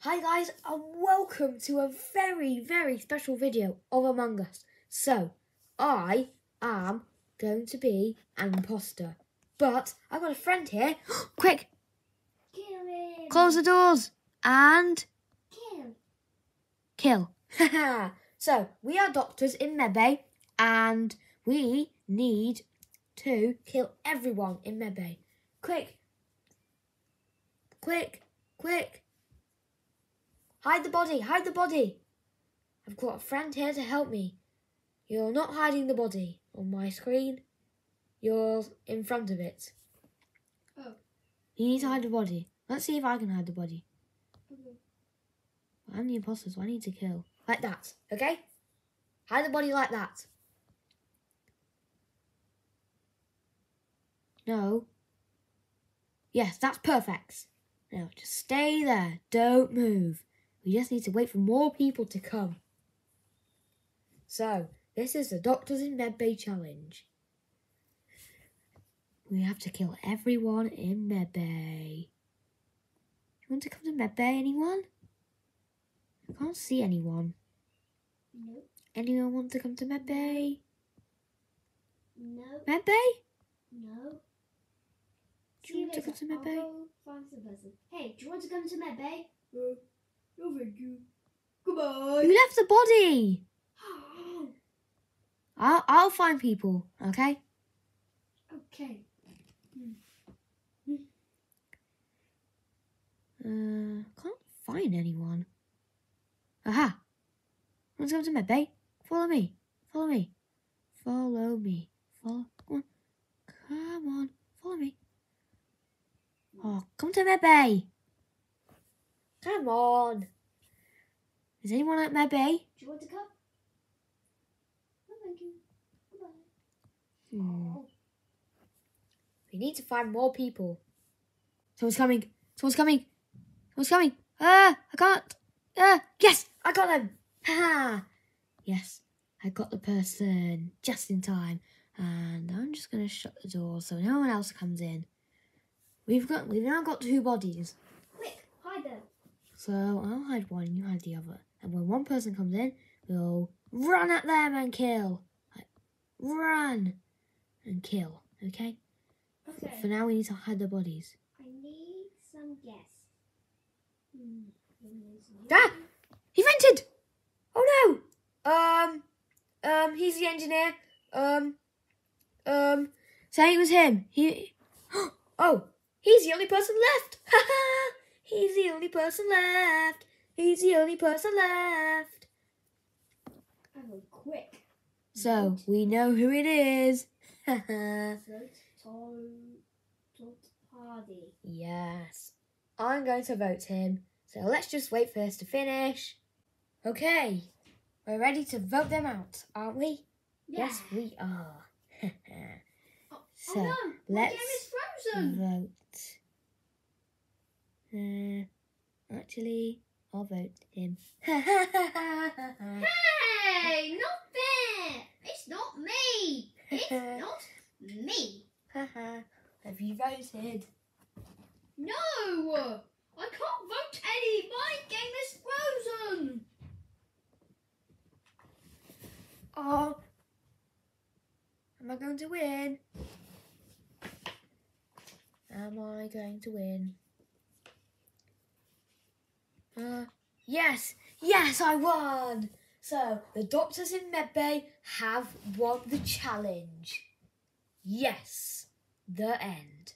Hi guys and welcome to a very very special video of Among Us. So, I am going to be an imposter. But I've got a friend here. Quick, Kill him. close the doors and Kill. kill. so, we are doctors in Medbay and we need to kill everyone in Medbay. Quick. Quick. Quick. Hide the body. Hide the body. I've got a friend here to help me. You're not hiding the body on my screen. You're in front of it. Oh. You need to hide the body. Let's see if I can hide the body. Okay. I'm the imposter, so I need to kill. Like that, okay? Hide the body like that. No. Yes, that's perfect. Now, just stay there. Don't move. We just need to wait for more people to come. So, this is the Doctors in Medbay challenge. We have to kill everyone in Medbay. You want to come to Medbay, anyone? I can't see anyone. Nope. Anyone want to come to Medbay? No. Medbay? No. Do you want to come to later. Medbay? I'll go find some person. Hey, do you want to come to Medbay? Uh, no, thank you. Goodbye. You left the body. I'll I'll find people. Okay. okay. Uh, can't find anyone. Aha! Let's go to my Medbay. Follow me. Follow me. Follow me. Follow. Come on. Come on. Follow me. Oh, come to Medbay. Come on. Is anyone at Medbay? Do you want to come? No, thank you. Goodbye. Hmm. Oh, We need to find more people. Someone's coming. Someone's coming. Someone's coming. Ah, I can't. Ah, yes, I got them. Ha! Yes, I got the person just in time. And I'm just gonna shut the door so no one else comes in. We've got we've now got two bodies. Quick, hide them. So I'll hide one, you hide the other. And when one person comes in, we'll run at them and kill. Like, run and kill. Okay? Okay. For now, we need to hide the bodies. I need some guess. Hmm. Ah! He vented! Oh no! Um, um, he's the engineer. Um, um, say it was him. He, oh, he's the only person left. Ha ha! He's the only person left. He's the only person left. Oh, quick. So we know who it is. Ha ha. Vote Todd Todd Hardy. Yes, I'm going to vote him. So let's just wait for this to finish. Okay, we're ready to vote them out, aren't we? Yes, we are. Oh, So, oh no, let's game is frozen. vote. Uh, actually, I'll vote him. Hey, not fair. It's not me. It's not me. Have you voted? No, I can't vote any. My game is frozen. Oh, am I going to win? Am I going to win? Yes, yes, I won. So the doctors in Medbay have won the challenge. Yes, the end.